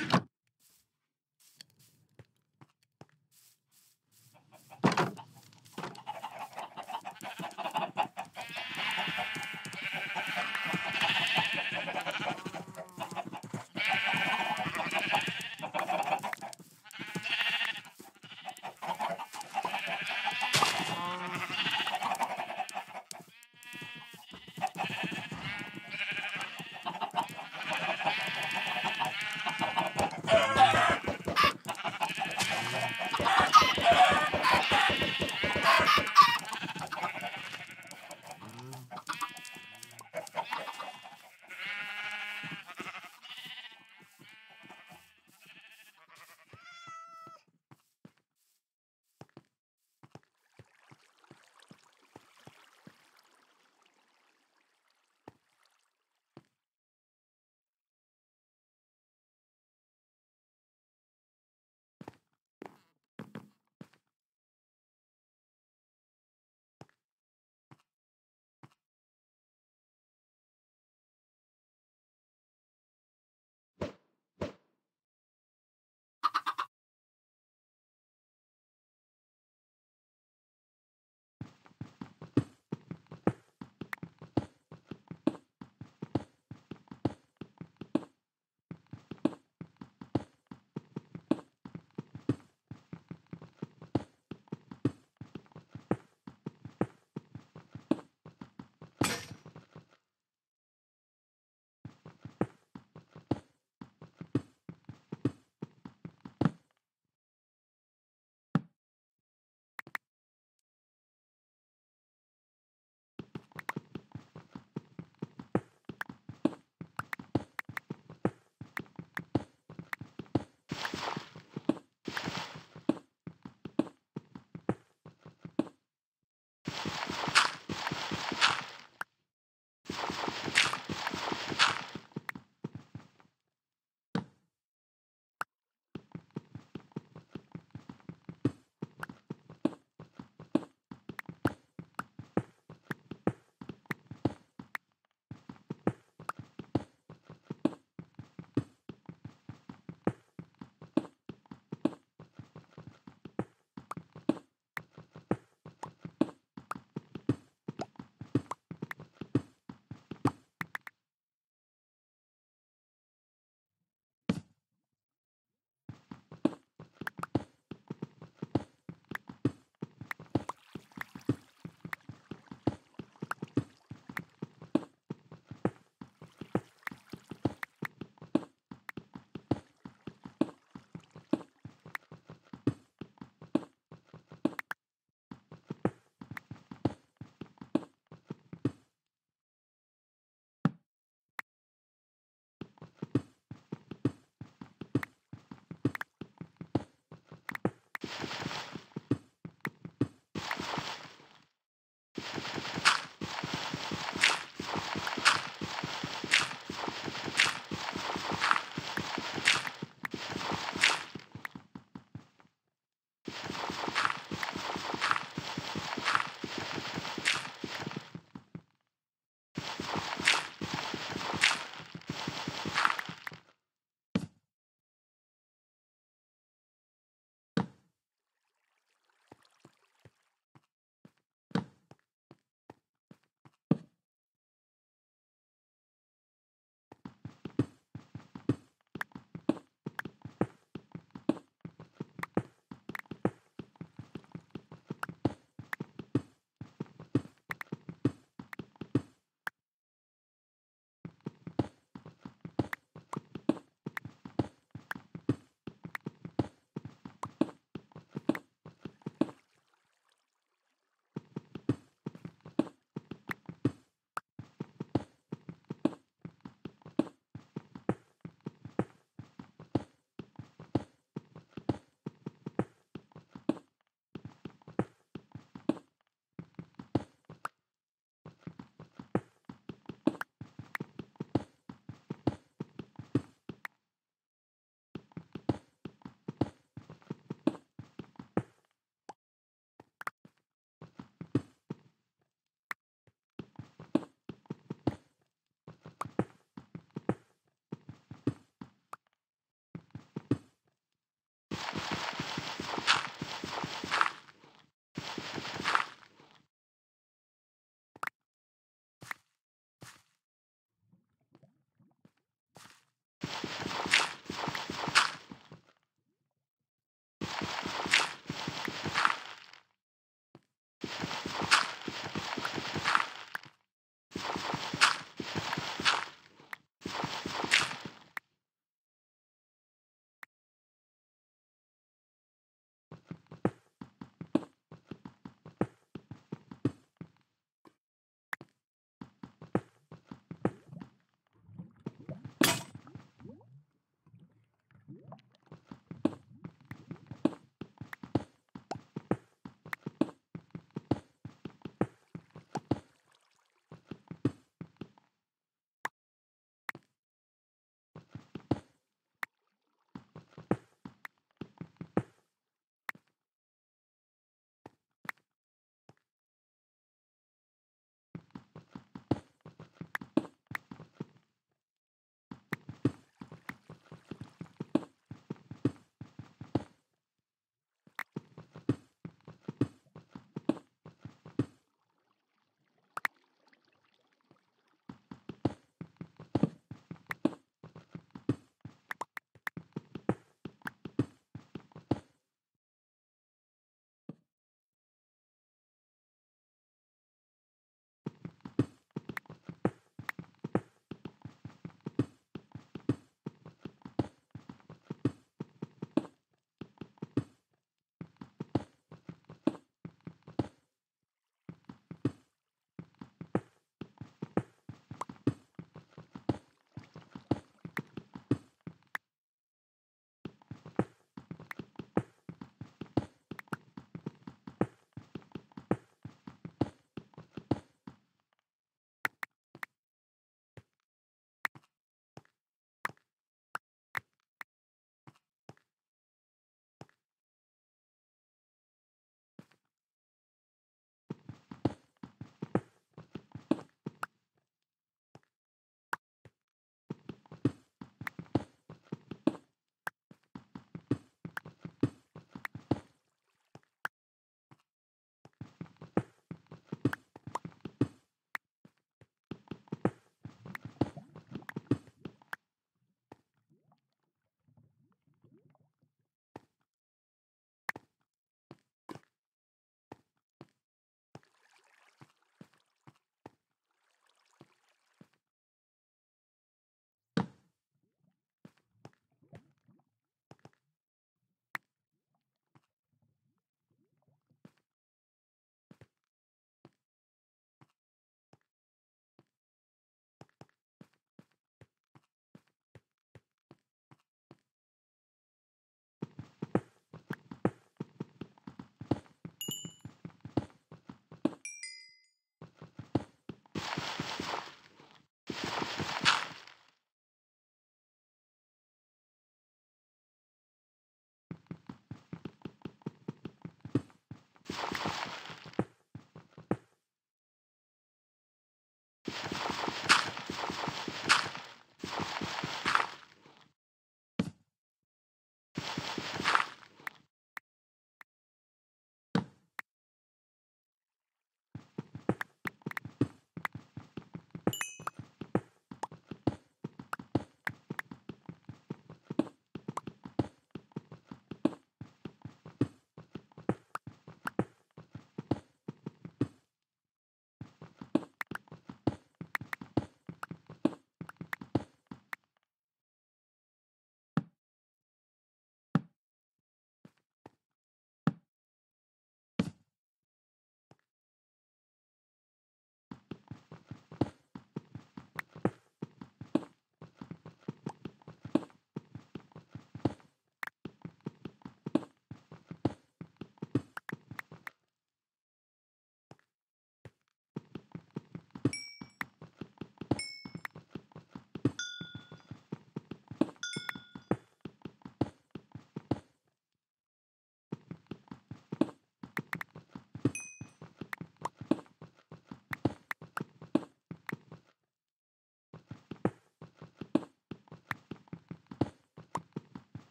you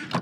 you